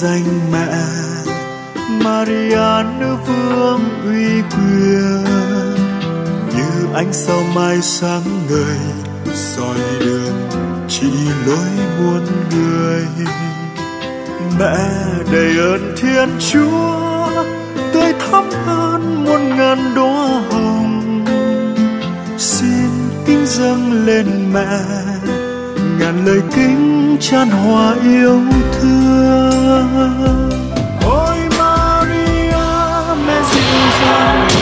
danh mẹ Maria nữ vương uy quyền. Như ánh sao mai sáng ngời, soi đường chỉ lối muôn người. Mẹ, đầy ơn thiên chúa, tươi thắm hơn muôn ngàn đóa hồng. Xin kính dâng lên mẹ, ngàn lời kính chan hòa yêu thương. Ôi Maria mẹ dịu dàng.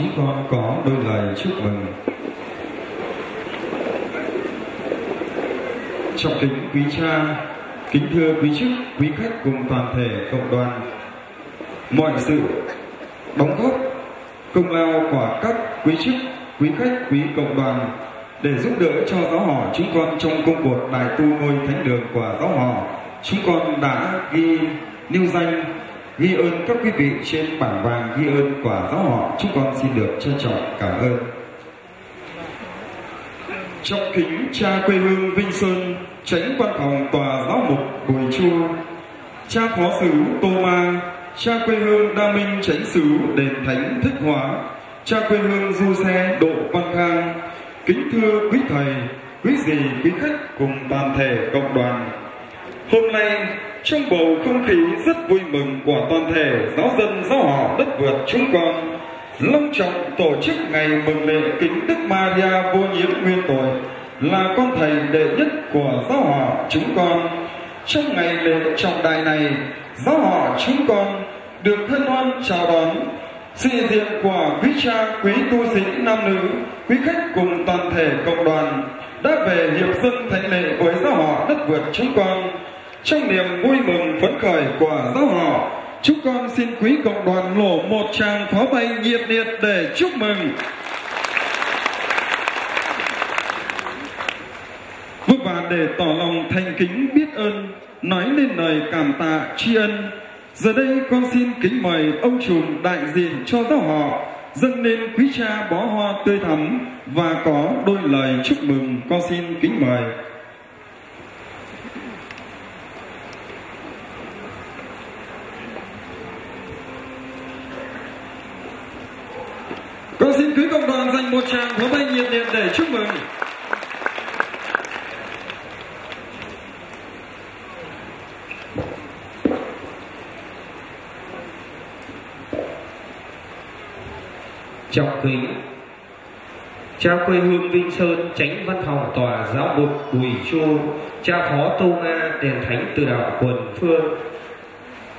Chúng con có đôi lời chúc mừng. Trọng kính quý cha, kính thưa quý chức, quý khách cùng toàn thể cộng đoàn. Mọi sự đóng góp công lao của các quý chức, quý khách, quý cộng đoàn để giúp đỡ cho giáo họ chúng con trong công cuộc đại tu ngôi thánh đường của giáo họ chúng con đã ghi nêu danh ghi ơn các quý vị trên bảng vàng ghi ơn quả giáo họ. Chúng con xin được trân trọng, cảm ơn. Trong kính cha quê hương Vinh Sơn, tránh văn phòng tòa giáo mục Bùi Chu cha phó sứ Tô Ma, cha quê hương Đa Minh tránh sứ đền thánh Thích Hóa. Cha quê hương Du Xe Độ Văn Khang kính thưa quý thầy, quý dì, quý khách cùng toàn thể cộng đoàn hôm nay, trong bầu không khí rất vui mừng của toàn thể giáo dân, giáo họ đất vượt chúng con, long trọng tổ chức ngày mừng lễ kính đức Maria vô nhiễm nguyên tội là con thầy đệ nhất của giáo họ chúng con. Trong ngày lễ trọng đại này, giáo họ chúng con được hân hoan chào đón sự hiện diện của quý cha, quý tu sĩ nam nữ, quý khách cùng toàn thể cộng đoàn đã về hiệp dân thánh lễ với giáo họ đất vượt chúng con trong niềm vui mừng phấn khởi của giáo họ. Chúng con xin quý cộng đoàn nổ một tràng pháo bay nhiệt liệt để chúc mừng. Vâng và để tỏ lòng thành kính biết ơn, nói lên lời cảm tạ, tri ân. Giờ đây con xin kính mời ông trùm đại diện cho giáo họ, dâng lên quý cha bó hoa tươi thắm và có đôi lời chúc mừng con xin kính mời. Tôi xin quý cộng đoàn dành một tràng pháo tay nhiệt liệt để chúc mừng. Trọng kính Cha quê hương Vinh Sơn tránh văn phòng tòa giáo mục Bùi Chu, Cha phó Tô Nga, đền thánh từ đạo quần phương.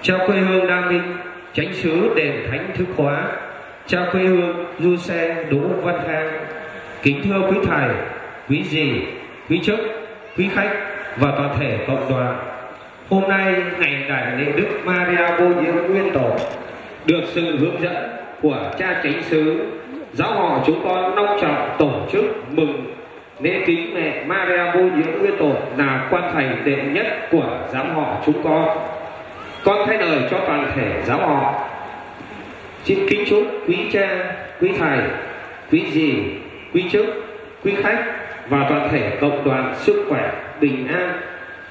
Cha quê hương Đa Minh tránh sứ đền thánh thức hóa cha quê hương du xe đỗ văn khang kính thưa quý thầy, quý dì, quý chức, quý khách và toàn thể cộng đoàn. Hôm nay ngày đại lễ đức maria vô nhiễm nguyên tổ được sự hướng dẫn của cha chánh xứ, giáo họ chúng con long trọng tổ chức mừng lễ kính mẹ maria vô nhiễm nguyên tổ là quan thầy đệ nhất của giám họ chúng con. Con thay lời cho toàn thể giáo họ xin kính chúc quý cha, quý thầy, quý dì, quý chức quý khách và toàn thể cộng đoàn sức khỏe, bình an,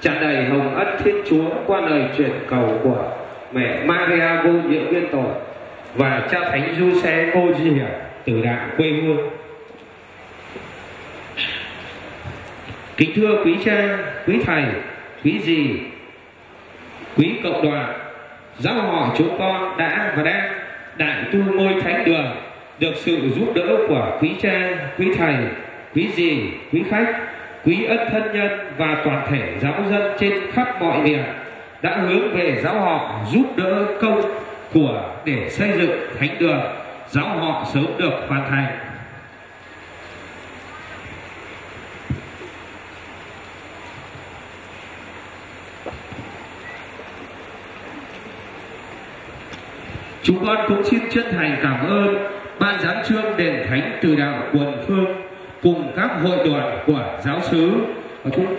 tràn đầy hồng ân thiên chúa qua lời truyền cầu của mẹ maria vô nhiễm nguyên tội và cha thánh du xe cô di từ đạo quê hương. Kính thưa quý cha, quý thầy, quý dì, quý cộng đoàn, giáo họ chúng con đã và đang đại tu ngôi thánh đường, được sự giúp đỡ của quý cha, quý thầy, quý dì, quý khách, quý ân thân nhân và toàn thể giáo dân trên khắp mọi miền đã hướng về giáo họ giúp đỡ công của để xây dựng thánh đường, giáo họ sớm được hoàn thành. Chúng con cũng xin chân thành cảm ơn Ban giám trương đền thánh từ đạo quần phương cùng các hội đoàn của giáo sứ. Và chúng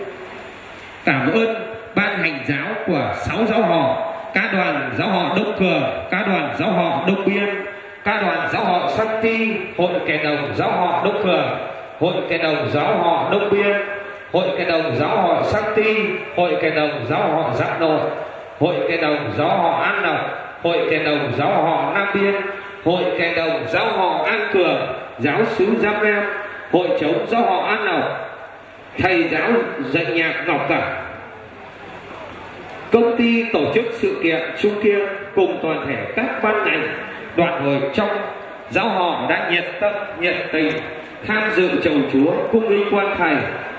cảm ơn ban hành giáo của sáu giáo họ, ca đoàn giáo họ đông cường, ca đoàn giáo họ đông biên, ca đoàn giáo họ Santi hội kẻ đồng giáo họ đông cường, hội kẻ đồng giáo họ đông biên, hội kẻ đồng giáo họ Santi hội kẻ đồng giáo họ giáp nội, hội kẻ đồng giáo họ an lộc hội kèn đồng giáo họ nam biên, hội kèn đồng giáo họ an cường giáo sứ giáp nam, hội chống giáo họ an lộc, thầy giáo dạy nhạc ngọc cẩm công ty tổ chức sự kiện trung kiên cùng toàn thể các ban ngành, đoàn hội trong giáo họ đã nhiệt tâm, nhiệt tình tham dự chầu chúa cung linh quan thầy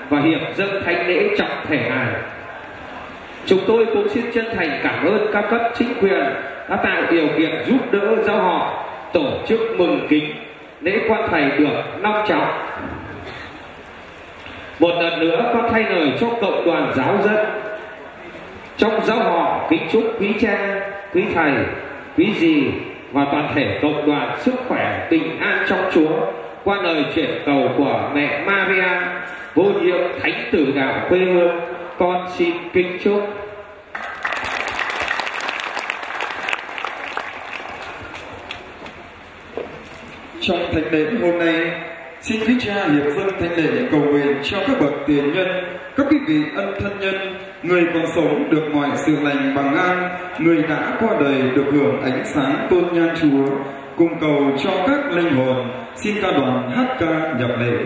và hiệp dân thánh lễ trọng thể này. Chúng tôi cũng xin chân thành cảm ơn các cấp chính quyền đã tạo điều kiện giúp đỡ giáo họ tổ chức mừng kính lễ quan thầy được long trọng. Một lần nữa con thay lời cho cộng đoàn giáo dân trong giáo họ kính chúc quý cha, quý thầy, quý dì và toàn thể cộng đoàn sức khỏe, bình an trong Chúa qua lời chuyển cầu của mẹ Maria vô nhiệm thánh tử đạo quê hương con xin kính chúc. Trong thánh lễ hôm nay, xin quý cha hiệp dân thánh lễ cầu nguyện cho các bậc tiền nhân, các quý vị ân thân nhân, người còn sống được mọi sự lành bằng an người đã qua đời được hưởng ánh sáng tôn nhan chúa, cùng cầu cho các linh hồn, xin ca đoàn hát ca nhập lễ.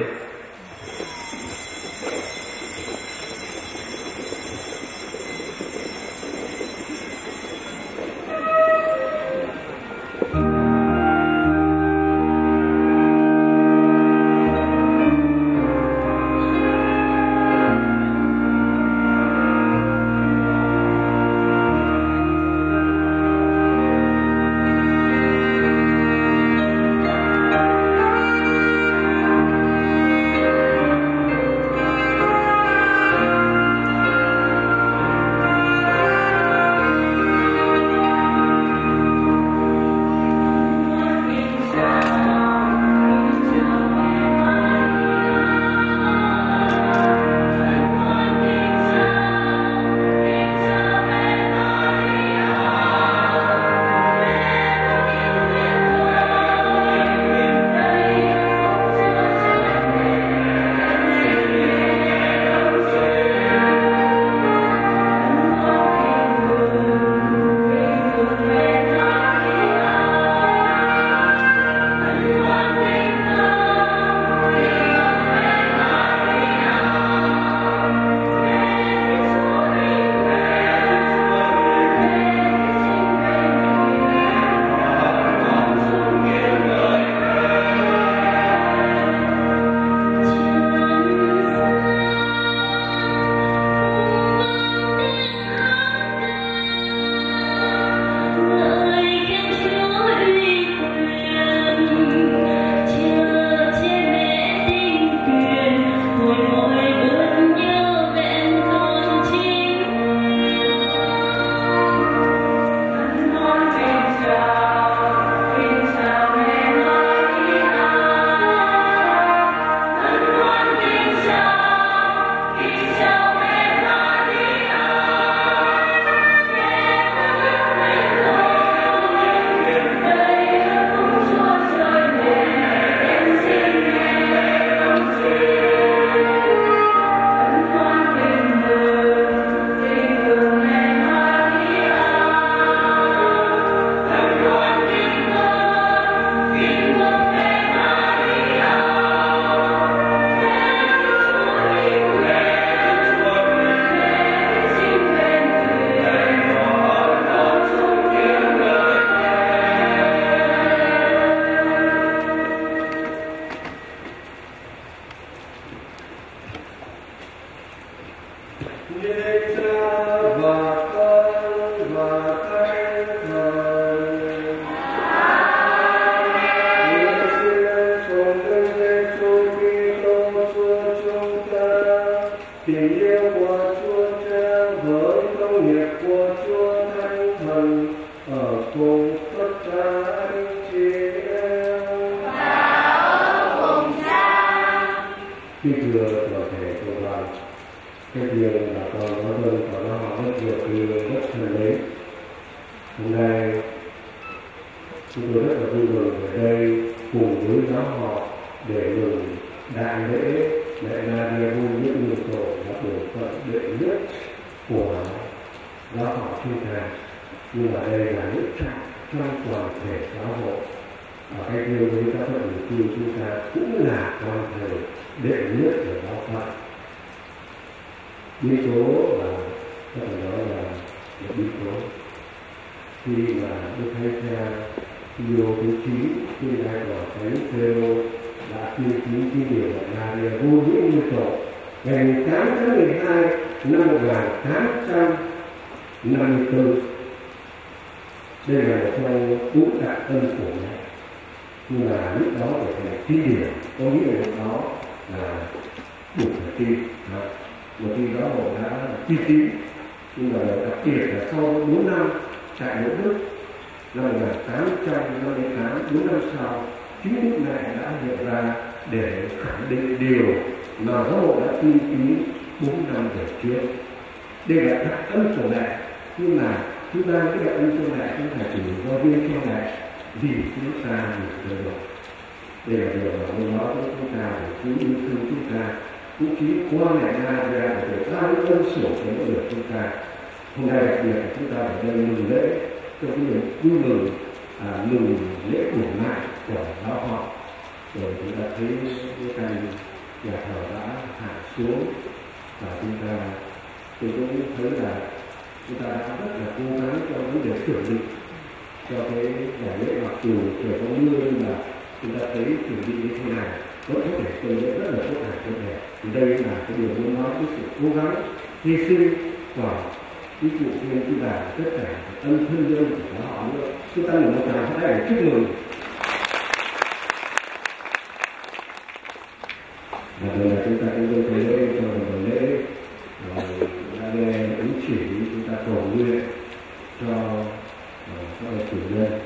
Sinh chúng ta tôi cũng thấy là chúng ta đã rất là cố gắng cho vấn đề chuẩn bị cho cái giải lễ mặc dù trời có mưa nhưng mà chúng ta thấy chuẩn bị như thế này vẫn có thể tôi lễ rất là tốt đẹp tốt đẹp. Thì đây là cái điều muốn nói cái sự cố gắng, hy sinh của ví dụ như chúng ta, tất cả ân thân dân của họ nữa. Chúng ta một tràng phát để chúc mừng. Và rồi là chúng ta cũng đưa tới lễ cho một lễ đã nghe ứng chỉ chúng ta cầu nguyện cho cho chủ nhân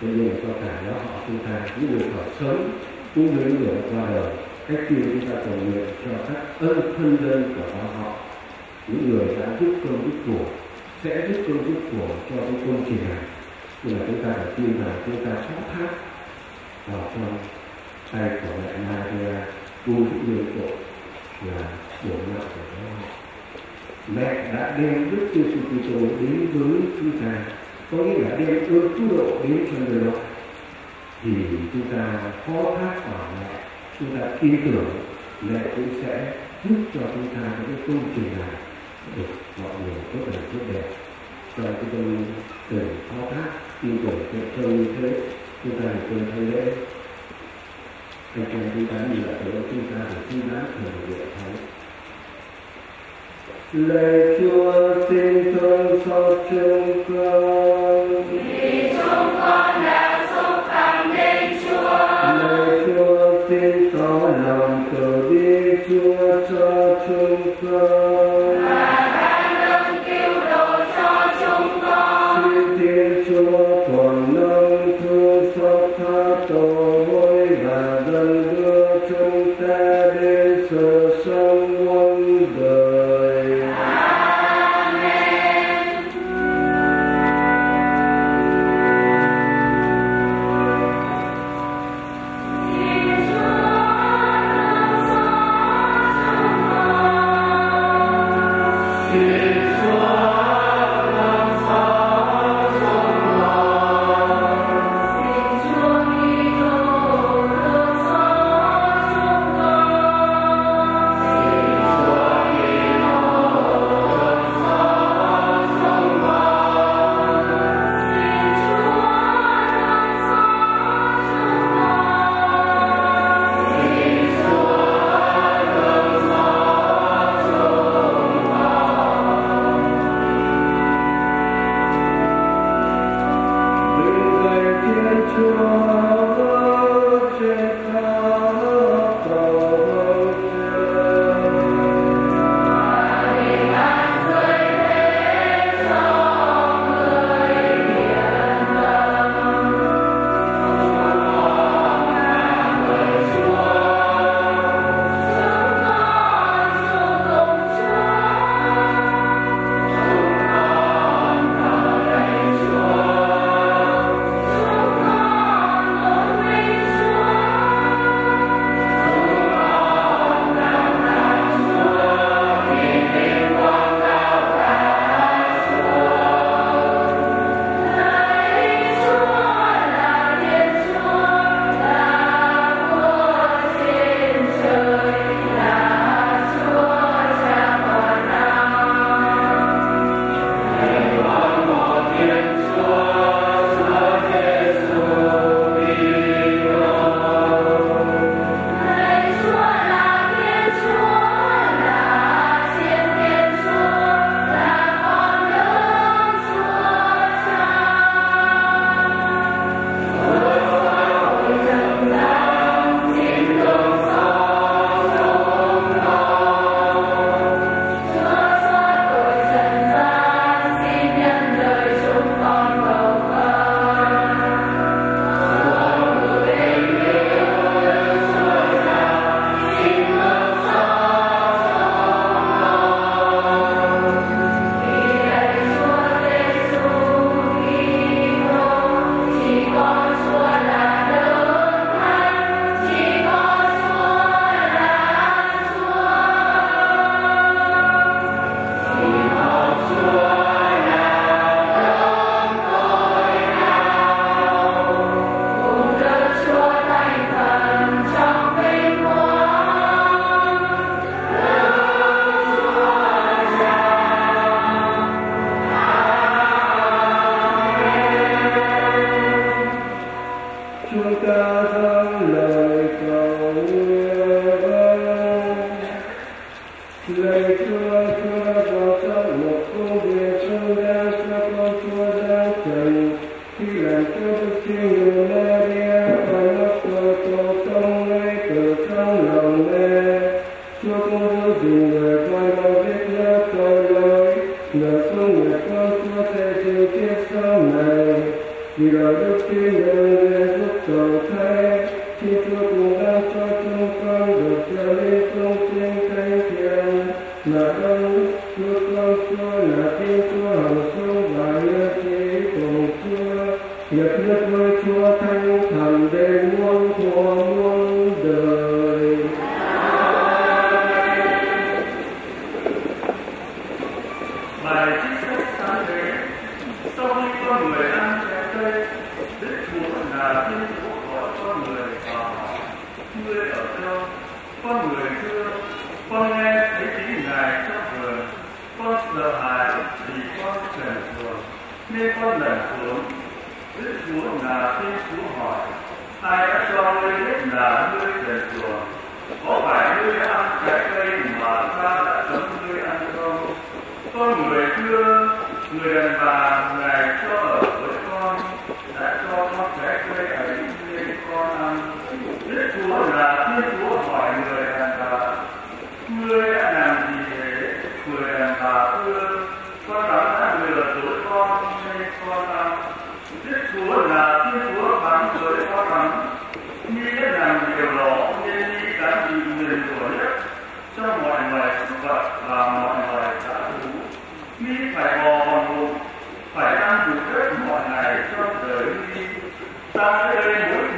cũng như là cho cả giáo họ chúng ta những người còn sống cũng như những người qua đời, cách kia chúng ta cầu nguyện cho các ân thân nhân của họ họ những người đã giúp công giúp của, sẽ giúp công giúp của cho cái công trình này. Nhưng mà chúng ta phải tin rằng chúng ta phó thác vào trong tay của mẹ Maria tu người của là bổn mạng của họ. mẹ đã đem đức Giêsu Kitô đến với chúng ta. Có nghĩa là đem ơn cứu độ đến cho người đó thì chúng ta khó thác vào mẹ chúng ta tin tưởng mẹ cũng sẽ giúp cho chúng ta những cái công trình này được mọi người tốt đẹp tốt đẹp. Cho chúng tâm từ khó thác tin tưởng cho như thế, chúng ta được tôi thấy lễ. Anh chị chúng ta nhìn lại tới chúng ta phải xin đáng thường địa thánh lạy chúa, xin thương xót chúng con cho chúng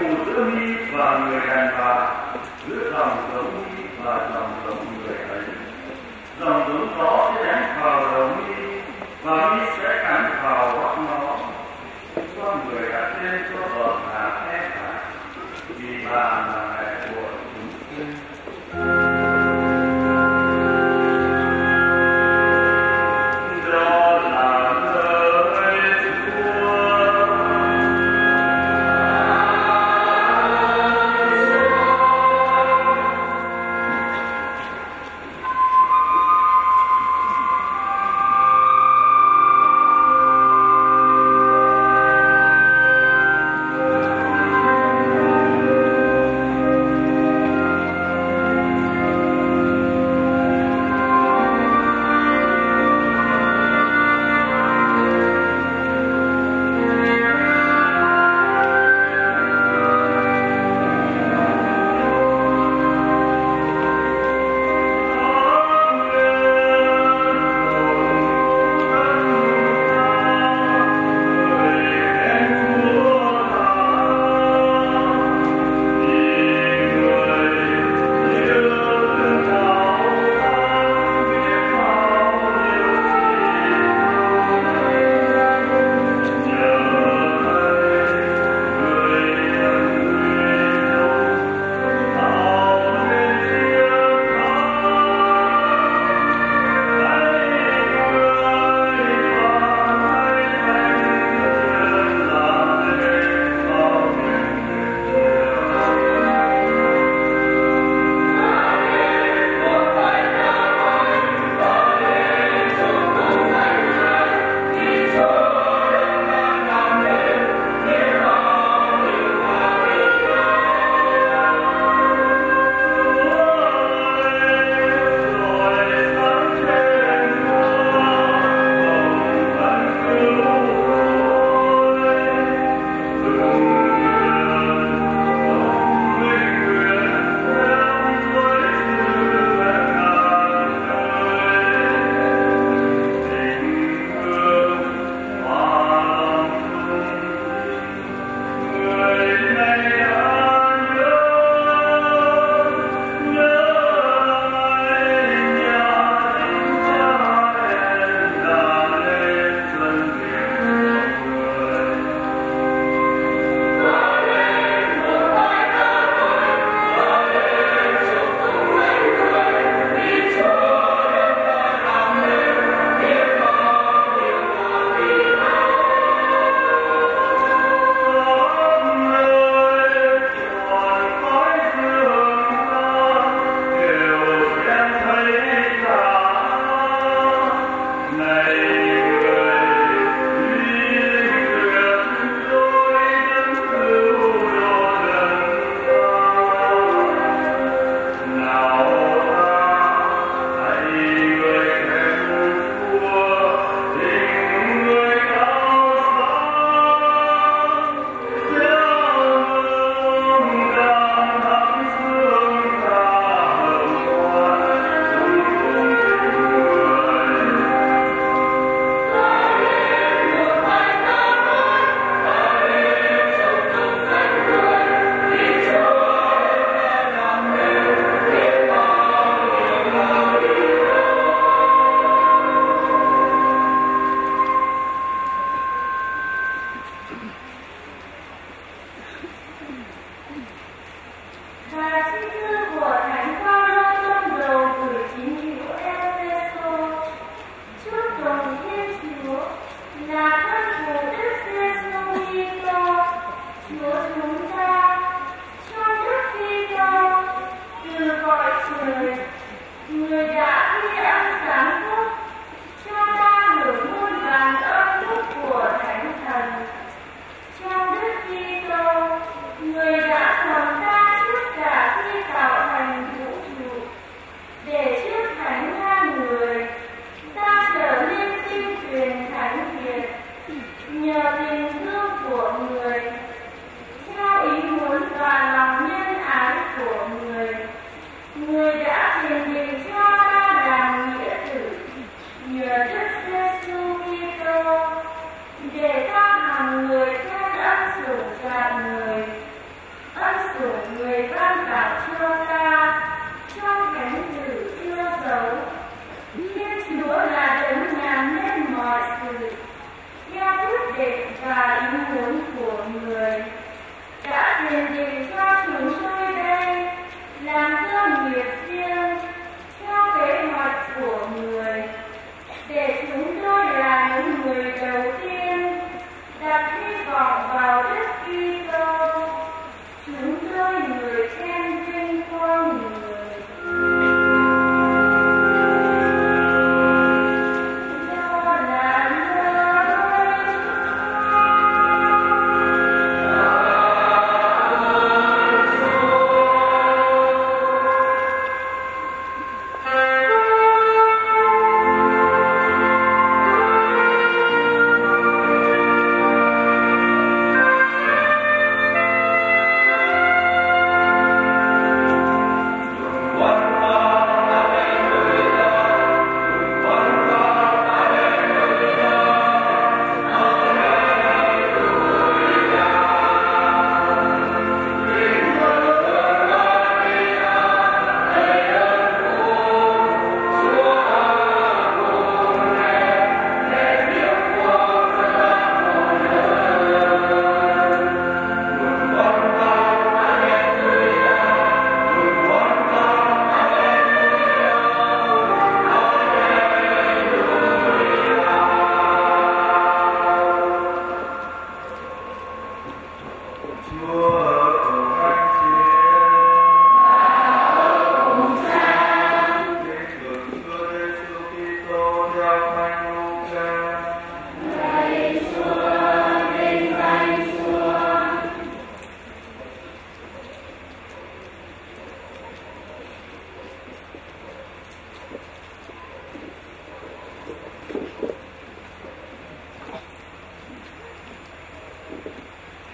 cùng giữa mi và người đàn bà giữa dòng giống mi và dòng giống người ấy dòng giống đó sẽ đánh vào đầu mi và mi sẽ cắn vào bóc nó con người đặt tên cho vợ hạ em hạ vì bà là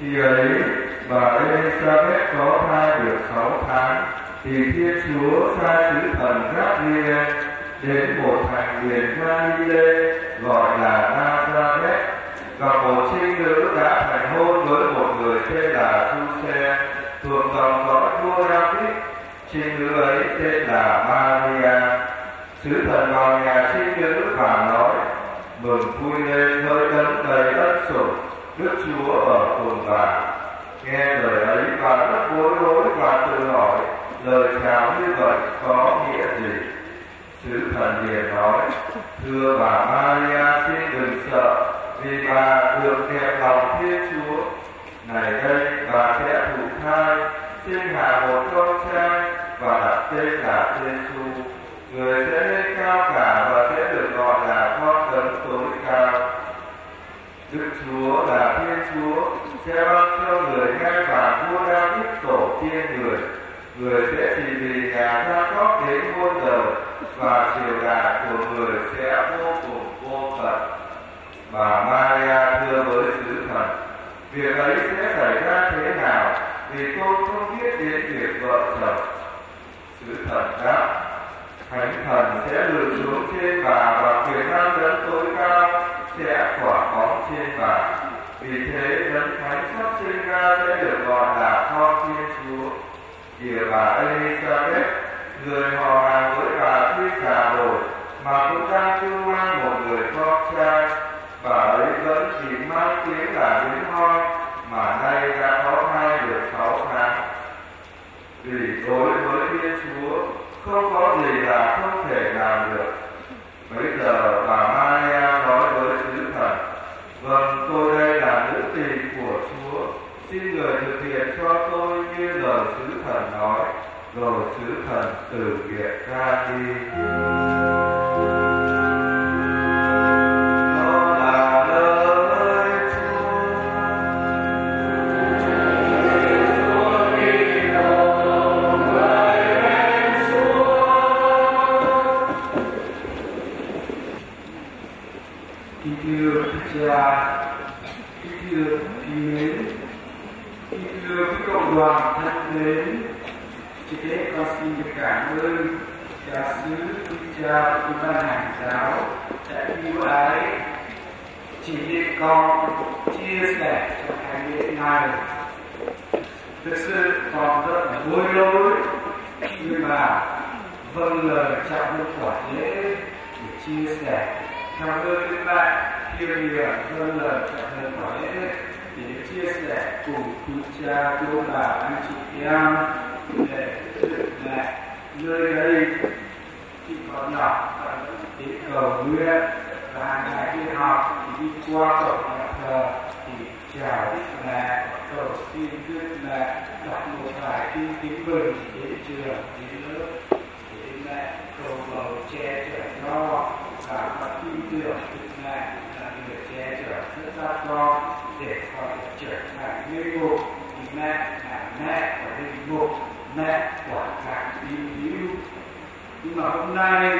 Khi ấy, bà Elizabeth có thai được sáu tháng, thì Thiên Chúa sai sứ thần Gabriel đến một thành miền Galilee gọi là Nazareth và một trinh nữ đã thành hôn với một người tên là Giuse thuộc dòng dõi vua David. Trinh nữ ấy tên là Maria. Sứ thần vào nhà trinh nữ và nói: mừng vui lên hơi đấng đầy ân sủng, Đức Chúa ở cùng bà. Nghe lời ấy bà rất bối rối và tự hỏi lời chào như vậy có nghĩa gì? Sứ thần liền nói, thưa bà Maria xin đừng sợ, vì bà được đẹp lòng Thiên Chúa. Này đây, bà sẽ thụ thai, sinh hạ một con trai và đặt tên là Giêsu. Người sẽ lên cao cả và sẽ được gọi là con đấng tối cao. Đức Chúa là Thiên Chúa sẽ ban cho người ngai và vua David tổ tiên người. Người sẽ chỉ vì nhà gia cóp đến muôn đời và triều đại của người sẽ vô cùng vô tận. Bà Maria thưa với sứ thần, việc ấy sẽ xảy ra thế nào vì tôi không biết đến việc vợ chồng. Sứ thần đáp, Thánh thần sẽ lượn xuống trên bà và quyền năng đấng tối cao sẽ quả bóng trên bà. Vì thế đấng thánh sắp sinh ra sẽ được gọi là con Thiên Chúa. Kìa bà Elizabeth, người họ hàng với bà tuy già rồi mà cũng đang cưu mang một người con trai. Bà ấy vẫn chỉ mang tiếng là hiếm hoi mà nay đã có thai được sáu tháng. Vì đối với Thiên Chúa không có gì là không thể làm được. Bây giờ bà Maria nói với sứ thần, vâng tôi đây là nữ tỳ của Chúa, xin người thực hiện cho rồi lời sứ thần nói, rồi sứ thần từ biệt ra đi. Cha bà anh chị em để dựng lại nơi đây khi còn nhỏ và cầu nguyện và ngày đi học thì đi qua cổng nhà thờ thì chào đức mẹ cầu xin đức mẹ đọc một bài kinh kính mừng đến trường, đến lớp. Để mẹ cầu bầu che chở cho và con tin tưởng đức mẹ là người che chở rất ra con để con thể trở thành như ngục mẹ là mẹ của linh mục mẹ của các tín hữu. Nhưng mà hôm nay,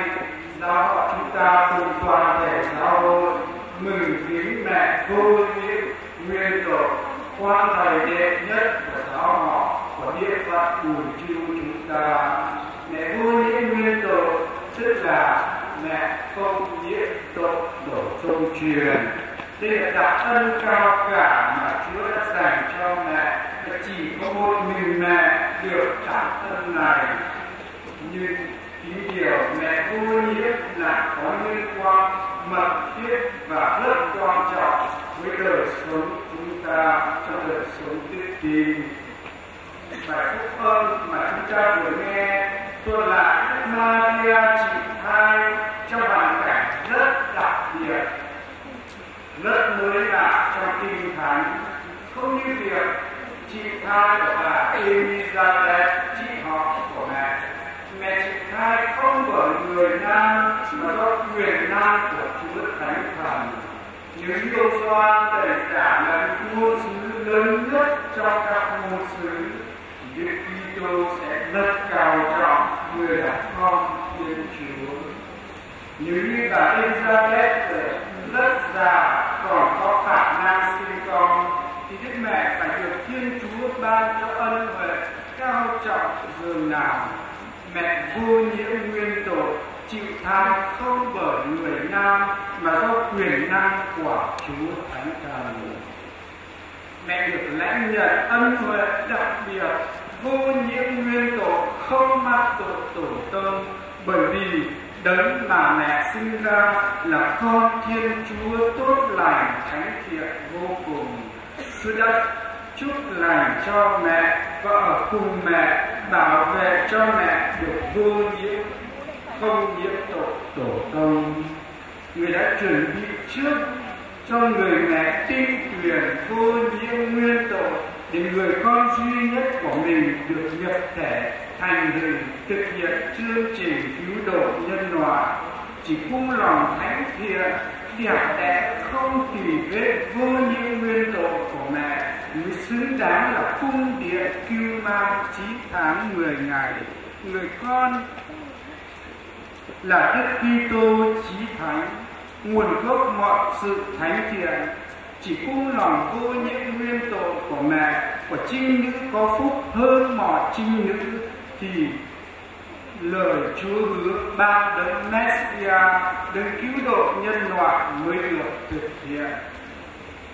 giáo họ chúng ta cùng toàn thể giáo hội, mừng kính mẹ vô nhiễm nguyên tổ quan thầy đệ nhất của giáo họ, của địa phận bùi chiêu chúng ta. Mẹ vô nhiễm nguyên tổ tức là mẹ không nhiễm tội đổ sông truyền đây là thân cao cả mà Chúa đã dành cho mẹ và chỉ có một mình mẹ được đặc thân này. Nhưng ý điều mẹ vô nghĩa là có liên quan, mật thiết và rất quan trọng với đời sống chúng ta trong đời sống tiết kiệm bài phúc ơn mà chúng ta vừa nghe, tôi lại Maria chị hai trong hoàn cảnh rất đặc biệt lớp mới đạo trong kinh thánh. Không như việc chị thai của bà Elizabeth, chị họ của mẹ. Mẹ chị thai không bởi người nam, mà do quyền nam của Chúa Thánh Thần. Những yêu xoan để giả là vua sứ lớn nhất trong các vua sứ. Thì Đức Kitô sẽ rất cao trọng, người là con Thiên Chúa. Nếu như bà Elizabeth rất già còn có khả năng sinh con, thì Đức Mẹ phải được Thiên Chúa ban cho ân huệ, cao trọng, dường nào. Mẹ vô nhiễm nguyên tội, chịu thai không bởi người nam, mà do quyền năng của Chúa Thánh Thần. Mẹ được lãnh nhận ân huệ đặc biệt, vô nhiễm nguyên tội, không mắc tội tổ tông bởi vì đấng mà mẹ sinh ra là con thiên chúa tốt lành, thánh thiện vô cùng. Chúa đất chúc lành cho mẹ và ở cùng mẹ, bảo vệ cho mẹ được vô nhiễm, không nhiễm tội tổ tông người đã chuẩn bị trước cho người mẹ tinh quyền vô nhiễm nguyên tội, để người con duy nhất của mình được nhập thể thành hình thực hiện chương trình cứu độ nhân loại, chỉ cung lòng thánh thiện đẹp đẽ không tùy vết vô như nguyên độ của mẹ. Mới xứng đáng là cung điện cứu mang chín tháng mười ngày. Người con là Đức Kitô chí thánh. Nguồn gốc mọi sự thánh thiện, chỉ cung lòng vô nhiễm nguyên tội của mẹ. Của trinh nữ có phúc hơn mọi trinh nữ thì lời Chúa hứa ban đấng Messia, đấng cứu độ nhân loại mới được thực hiện.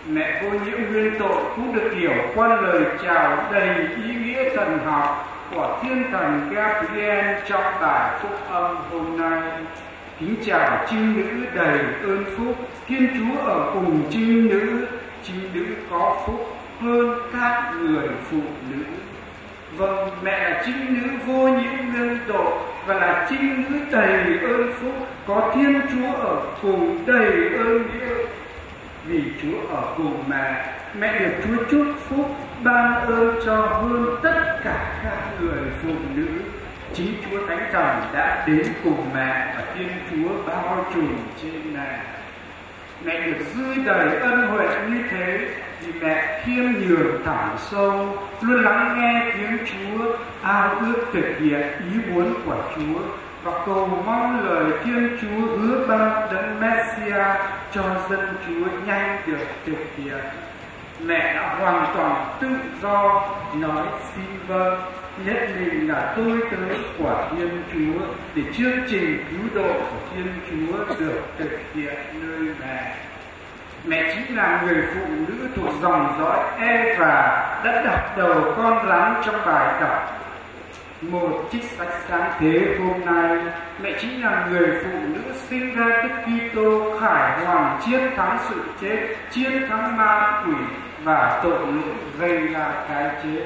Mẹ vô nhiễm nguyên tội cũng được hiểu qua lời chào đầy ý nghĩa thần học của thiên thần Gabriel trong bài phúc âm hôm nay. Kính chào trinh nữ đầy ơn phúc, thiên chúa ở cùng trinh nữ trinh nữ có phúc hơn các người phụ nữ vâng mẹ là trinh nữ vô nhiễm lương độ và là trinh nữ đầy ơn phúc, có thiên chúa ở cùng đầy ơn nghĩa vì chúa ở cùng mẹ mẹ được chúa chúc phúc, ban ơn cho hơn tất cả các người phụ nữ chính Chúa Thánh Thần đã đến cùng mẹ và Thiên Chúa bao trùm trên mẹ. Mẹ được dư đầy ân huệ như thế vì mẹ khiêm nhường thẳng sâu, luôn lắng nghe tiếng Chúa, ao ước thực hiện ý muốn của Chúa và cầu mong lời Thiên Chúa hứa ban đấng Messia cho dân Chúa nhanh được thực hiện. Mẹ đã hoàn toàn tự do nói xin vâng nhất định là tôi tới của Thiên Chúa để chương trình cứu độ của Thiên Chúa được thực hiện nơi mẹ. Mẹ chính là người phụ nữ thuộc dòng dõi Eva đã đặt đầu con rắn trong bài đọc một chiếc sách sáng thế hôm nay, mẹ chính là người phụ nữ sinh ra Đức Kitô khải hoàn chiến thắng sự chết, chiến thắng ma quỷ và tội lỗi gây ra cái chết.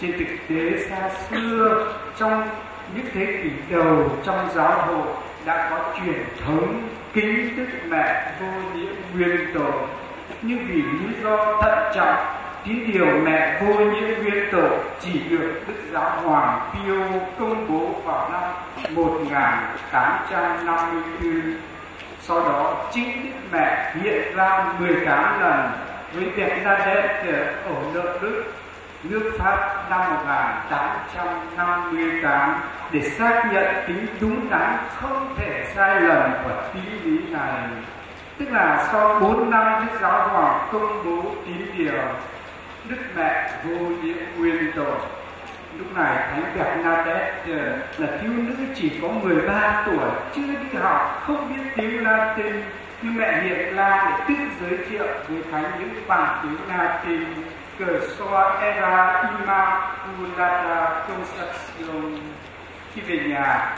Trên thực tế, xa xưa, trong những thế kỷ đầu trong giáo hội đã có truyền thống kính đức mẹ vô nhiễm nguyên tổ nhưng vì lý do thận trọng, tín điều mẹ vô nhiễm nguyên tổ chỉ được đức giáo hoàng Pio công bố vào năm 1854 sau đó, chính đức mẹ hiện ra 18 lần với việc ra Bernadette ở nợ Đức nước Pháp năm 1858 để xác nhận tính đúng đắn không thể sai lầm của tín lý này. Tức là sau 4 năm Đức Giáo Hoàng công bố tín điều, Đức Mẹ vô nhiễm nguyên tội. Lúc này Thánh Bernadette ờ, là thiếu nữ chỉ có 13 tuổi, chưa đi học, không biết tiếng Latin, nhưng mẹ hiện la để tự giới thiệu với Thánh những bản tiếng Latin que só era Immaculata Conception khi về nhà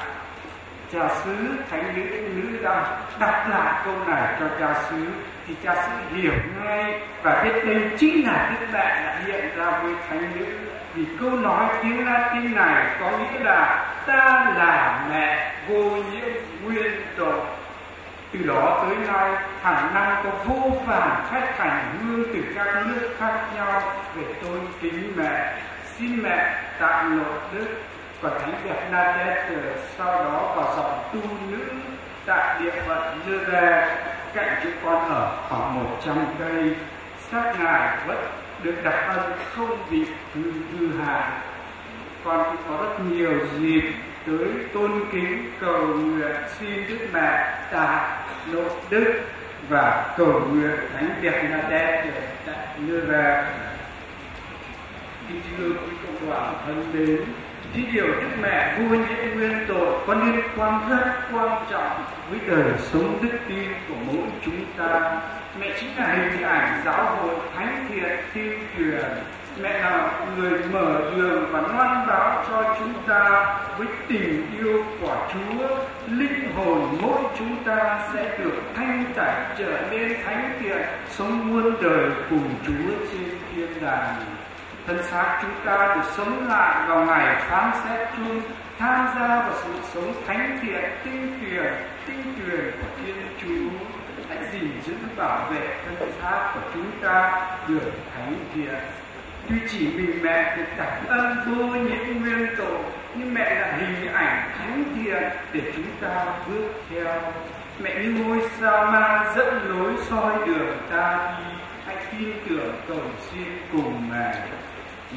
cha xứ thánh nữ nữ đã đặt lại câu này cho cha xứ thì cha xứ hiểu ngay và biết đây chính là đức mẹ đã hiện ra với thánh nữ vì câu nói tiếng Latin này có nghĩa là ta là mẹ vô nhiễm nguyên tội từ đó tới nay hàng năm có vô vàn khách hành hương từ các nước khác nhau về tôn kính mẹ. Xin mẹ tạm nội đức và thánh Bernadette sau đó vào dòng tu nữ tại địa phận về cạnh chỗ con ở khoảng 100 cây. Xác ngài vẫn được đặt ân không bị hư hư hại. Con cũng có rất nhiều dịp tới tôn kính cầu nguyện xin Đức Mẹ tạ nội đức và cầu nguyện thánh thiền là đẹp để như là kính thưa quý cộng đoàn thân mến thí điều Đức Mẹ vua nhiễm nguyên tội có liên quan rất quan trọng với đời sống đức tin của mỗi chúng ta. Mẹ chính là hình ảnh giáo hội thánh thiện tiêu truyền. Mẹ là người mở đường và loan báo cho chúng ta với tình yêu của Chúa. Linh hồn mỗi chúng ta sẽ được thanh tẩy trở nên thánh thiện, sống muôn đời cùng Chúa trên thiên đàng thân xác chúng ta được sống lại vào ngày phán xét chung tham gia vào sự sống thánh thiện tinh truyền tinh truyền của thiên chúa hãy gìn giữ bảo vệ thân xác của chúng ta được thánh thiện tuy chỉ mình mẹ được cảm ơn vô những nguyên tổ nhưng mẹ là hình ảnh thánh thiện để chúng ta bước theo. Mẹ như ngôi sao ma dẫn lối soi đường ta đi, hãy tin tưởng cầu xin cùng mẹ.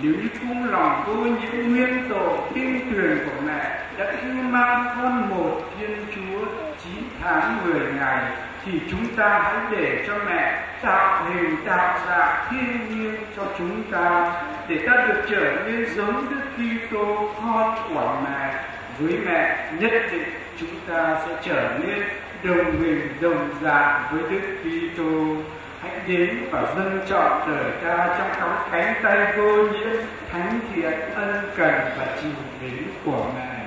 Nếu như cung lòng vô những nguyên tổ tin truyền của mẹ, đã yêu mang con một thiên chúa chín tháng mười ngày thì chúng ta hãy để cho mẹ tạo hình tạo dạng thiên nhiên cho chúng ta, để ta được trở nên giống Đức Kitô, con của mẹ. Với mẹ nhất định chúng ta sẽ trở nên đồng hình, đồng dạng với Đức Kitô. Hãy đến và dâng trọn đời ta trong cánh cánh tay vô nhiễm, thánh thiện, ân cần và trì mến của mẹ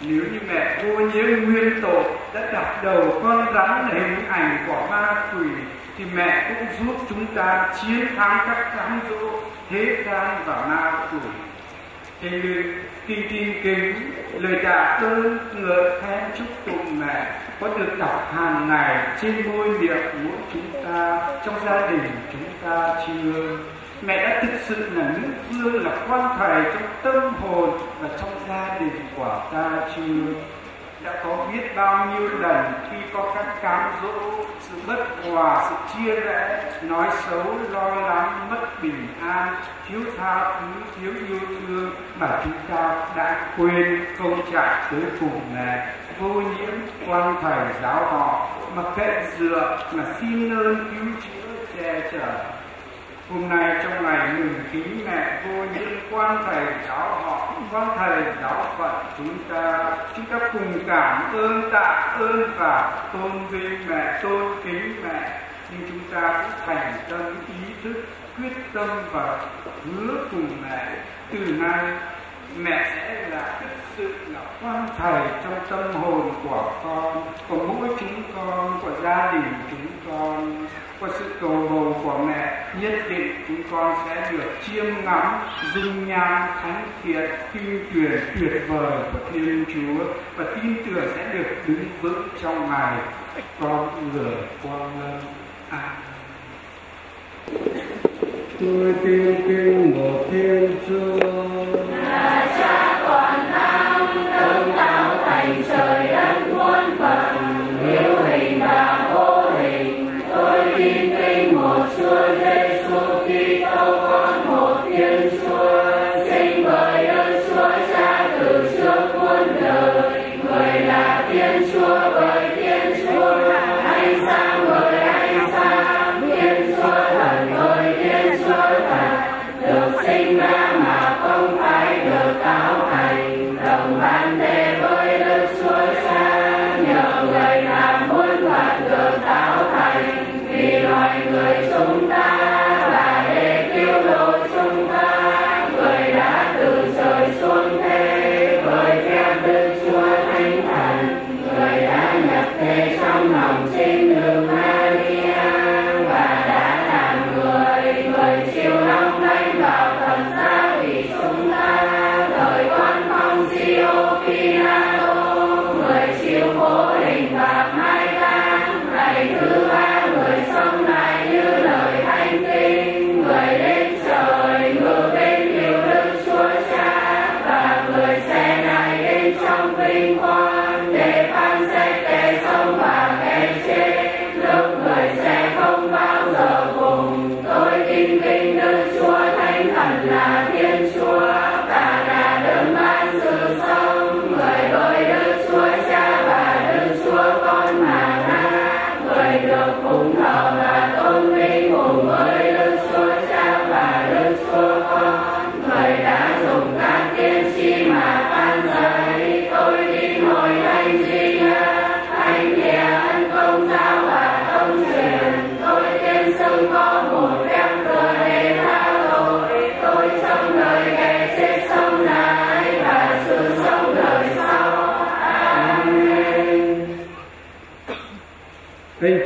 nếu như mẹ vô nhiễm nguyên tội, đã đặt đầu con rắn hình ảnh của ma quỷ, thì mẹ cũng giúp chúng ta chiến thắng các cám dỗ thế gian và ma quỷ. Thế nên kinh tin kính, lời tạ ơn ngợi khen chúc tụng mẹ, có được đọc hàng ngày trên môi miệng của chúng ta, trong gia đình chúng ta chưa? Mẹ đã thực sự là nữ vương là quan thầy trong tâm hồn và trong gia đình của ta chưa? Đã có biết bao nhiêu lần khi có các cám dỗ, sự bất hòa, sự chia rẽ, nói xấu, lo lắng, mất bình an, thiếu tha thứ, thiếu yêu thương mà chúng ta đã quên không chạy tới cùng mẹ vô nhiễm quan thầy giáo họ, mà kệ dựa mà xin ơn cứu chữa che chở hôm nay trong ngày mừng kính mẹ vô những quan thầy giáo họ, quan thầy giáo phận chúng ta. Chúng ta cùng cảm ơn, tạ ơn và tôn vinh mẹ, tôn kính mẹ. Nhưng chúng ta cũng thành tâm, ý thức, quyết tâm và hứa cùng mẹ. Từ nay, mẹ sẽ là thực sự là quan thầy trong tâm hồn của con, của mỗi chúng con, của gia đình chúng con qua sự cầu bầu của mẹ, nhất định chúng con sẽ được chiêm ngắm, dung nhan, thánh thiện kinh truyền tuyệt vời của thiên chúa và tin tưởng sẽ được đứng vững trong ngày con người quang lâm à. tôi tin kinh một thiên chúa.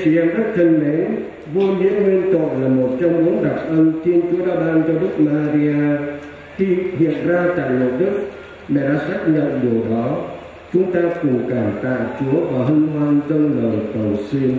Chị em rất thân mến, vua nhiễm nguyên tội là một trong bốn đặc ân Thiên Chúa đã ban cho Đức Maria. Khi hiện ra tại lộ Đức, mẹ đã xác nhận điều đó. Chúng ta cùng cảm tạ Chúa và hân hoan dâng lời cầu xin.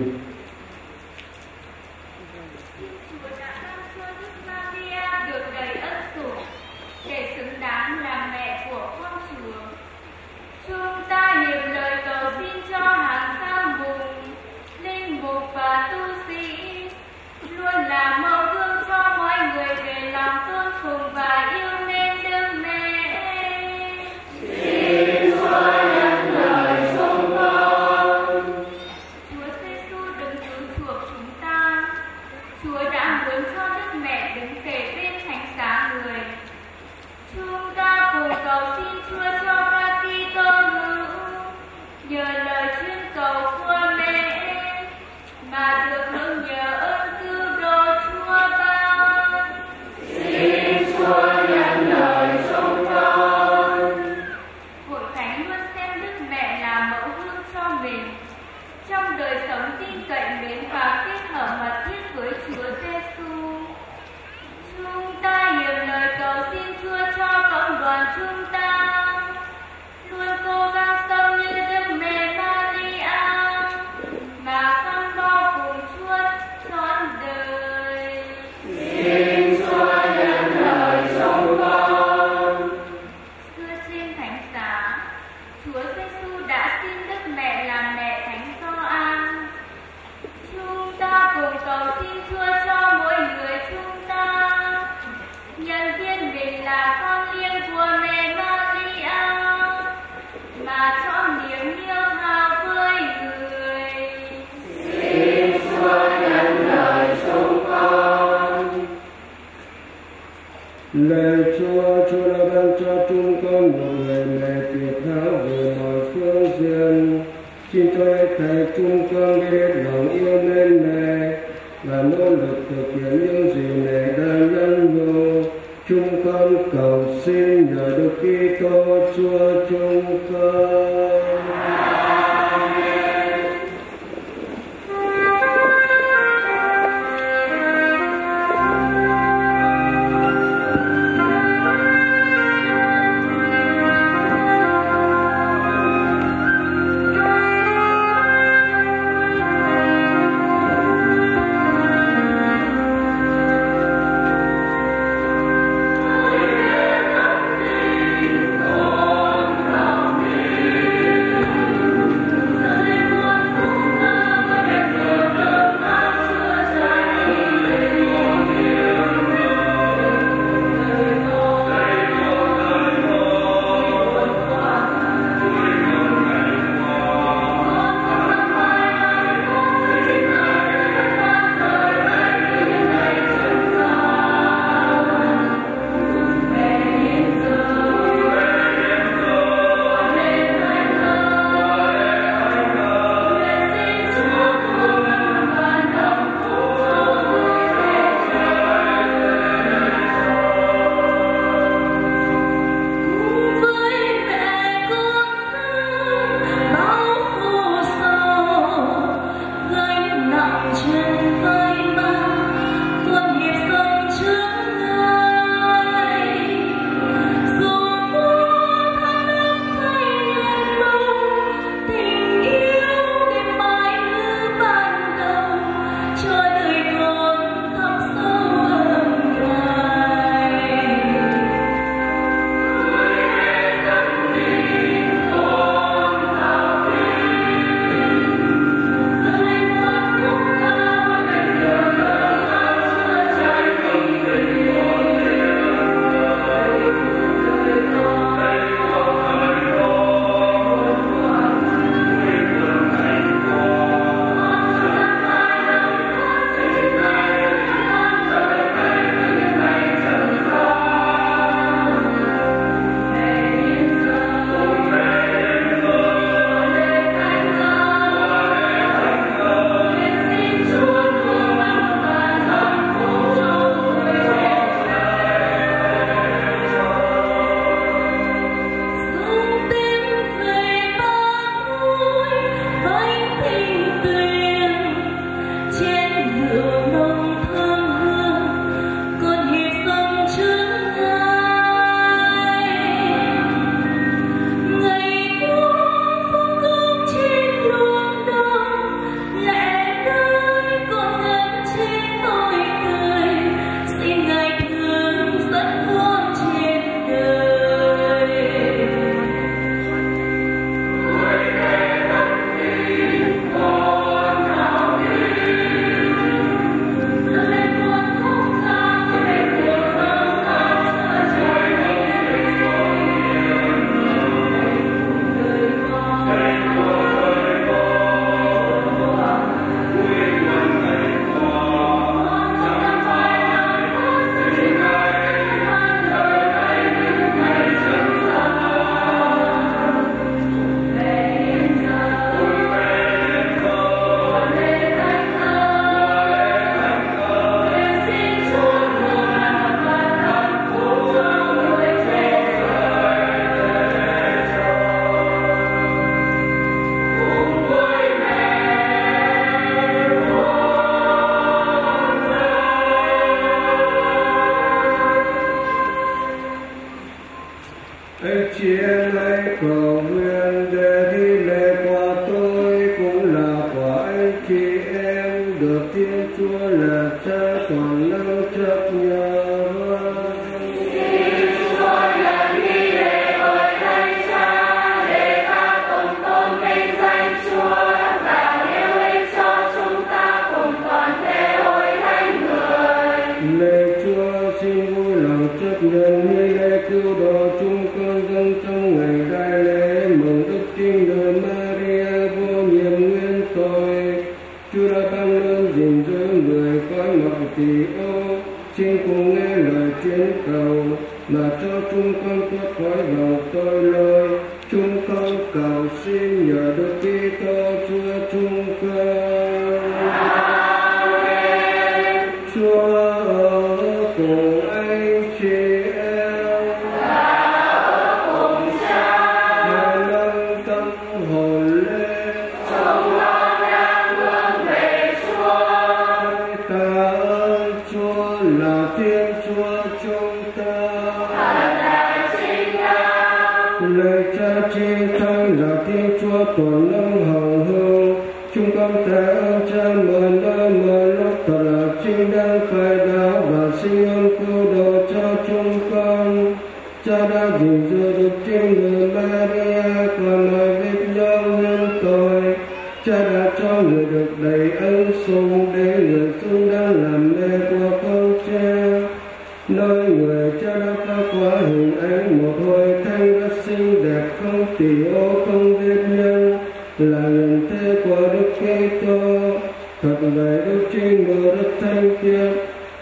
Sfântă Cea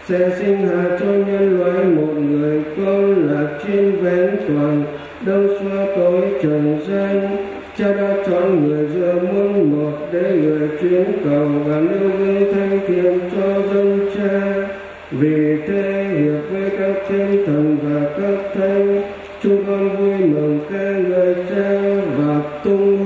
sẽ sinh hạ cho nhân loại một người con là chuyên vén toàn đâu xóa tối trần gian, cha đã chọn người giữa muôn một để người chuyến cầu và lưu vinh thanh thiện cho dân cha. Vì thế hiệp với các thiên thần và các thánh, chúng con vui mừng ca người cha và tung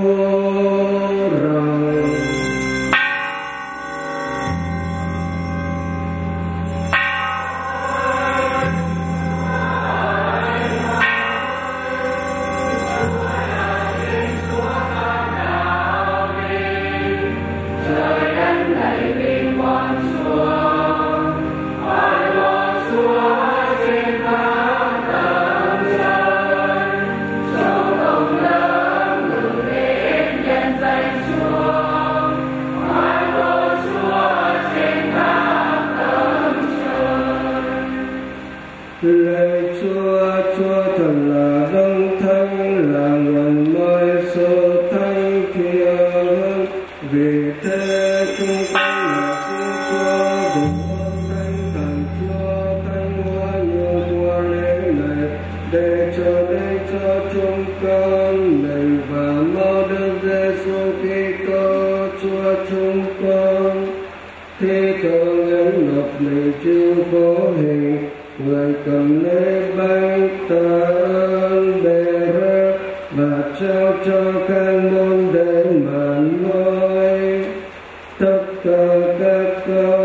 kone bánh ta ơn đề ra và trao cho các môn đệ mà nói. Tất cả các con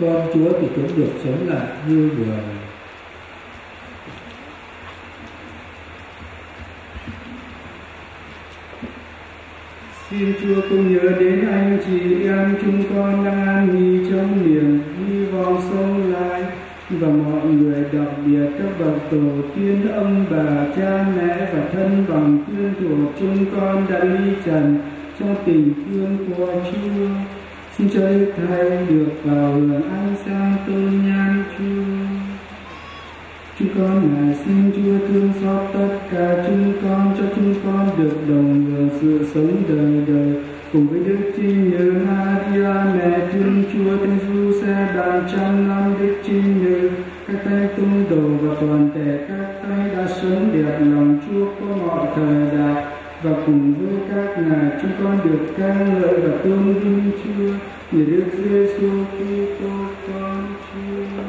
con Chúa thì cũng được sống lại như người Xin Chúa cũng nhớ đến anh chị em chúng con đang an nghỉ trong niềm hy vọng sống lại và mọi người đặc biệt các bậc tổ tiên, ông bà, cha, mẹ và thân bằng quyên thuộc chúng con đã ly trần cho tình thương của Chúa xin chơi thay được vào lần ánh xa tôn nhan chúa. Chúng con này xin chúa thương xót tất cả chúng con, cho chúng con được đồng hưởng sự sống đời đời. Cùng với đức chi như Maria, mẹ thương chúa thánh du xe đàn trăm năm đức chi như các tay tung đồ và toàn thể các tay đã sống đẹp lòng chúa có mọi thời đại và cùng với các ngài chúng con được ca ngợi và tôn vinh chưa nhờ Đức Giêsu Kitô, con Chúa.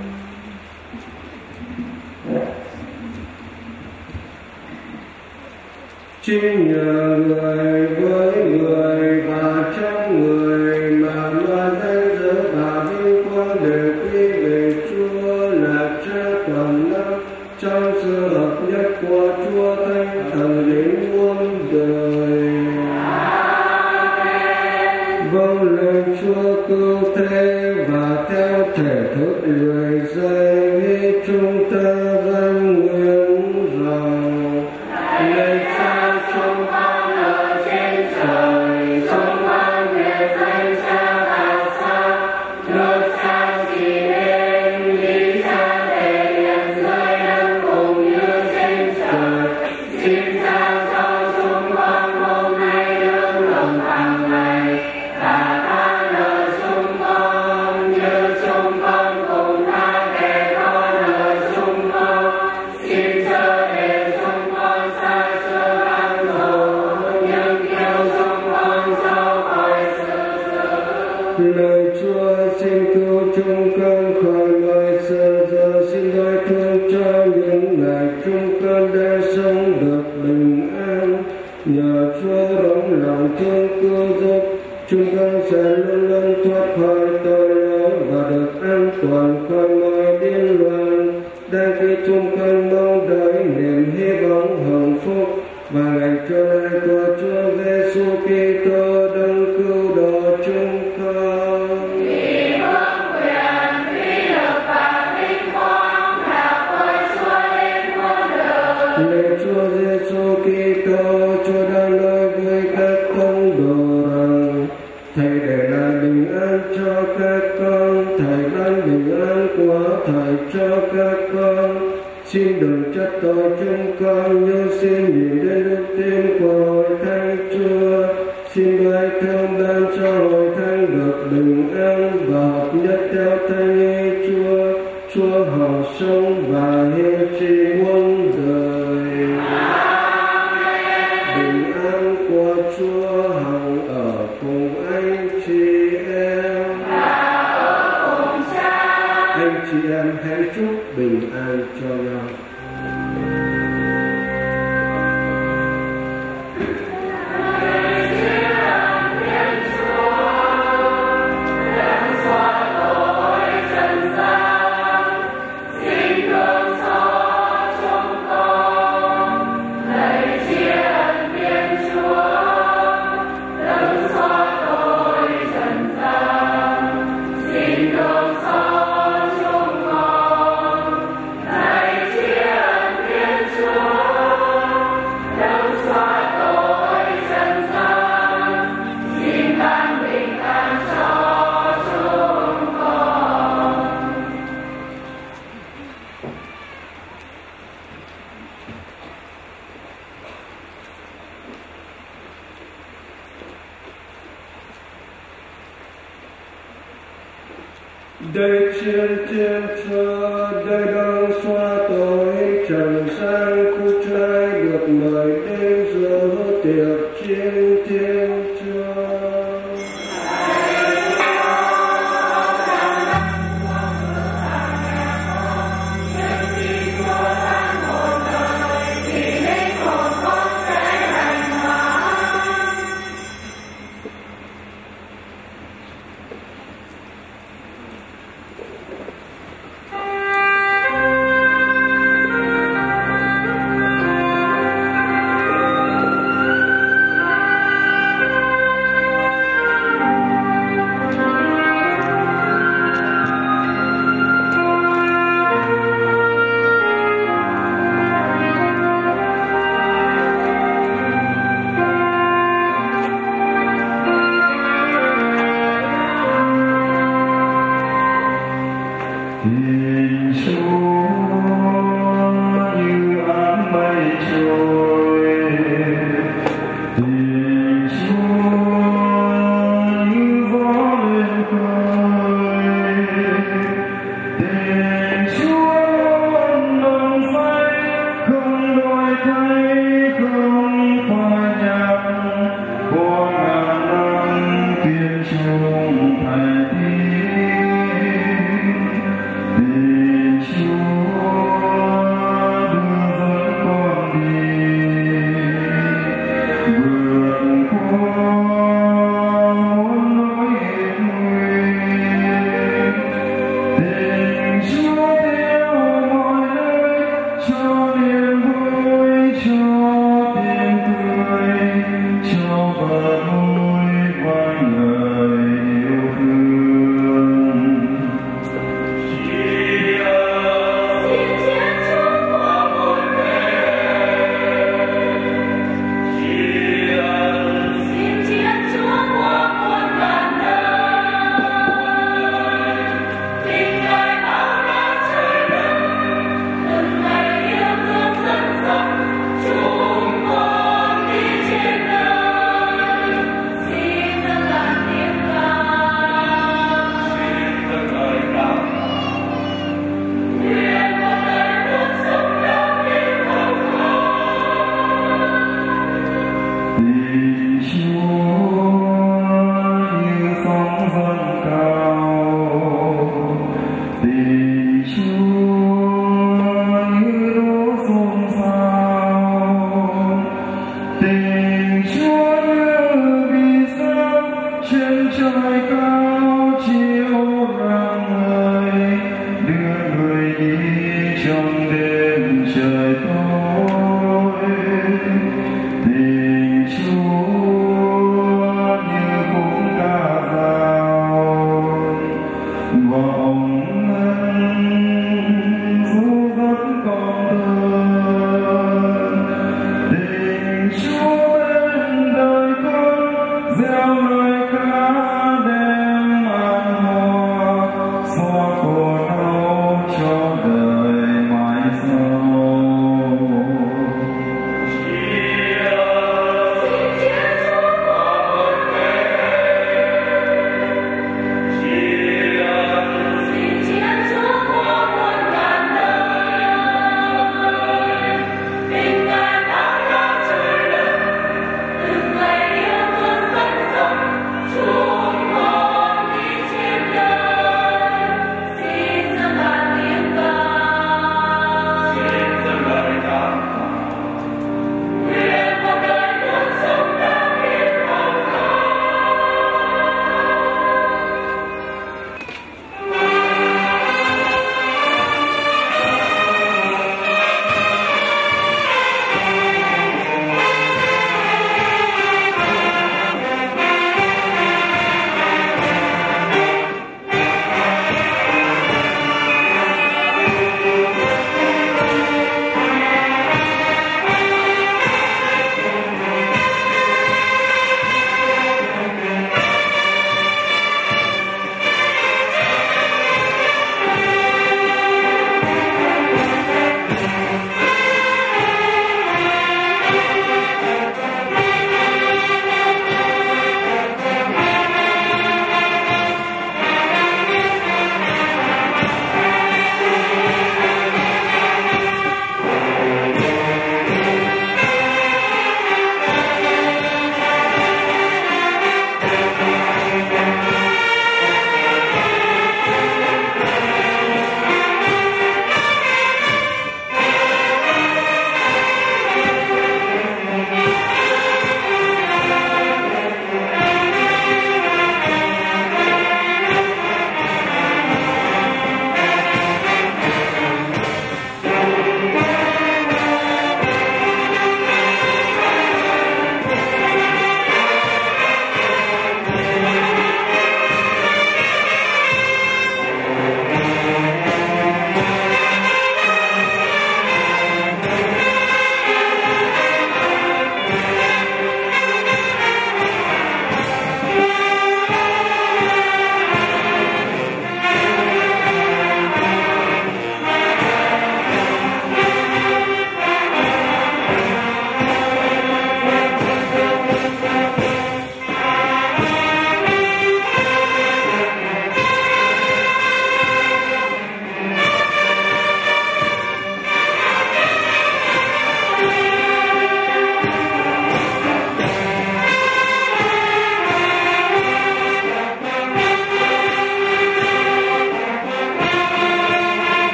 Chính nhờ người với người nhờ chúa rộng lòng thương cứu giúp. Chúng con sẽ luôn luôn thoát khỏi tội chúng con như xin nhìn đến đức tin của hội thánh chúa. Xin bài thương ban cho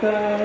ta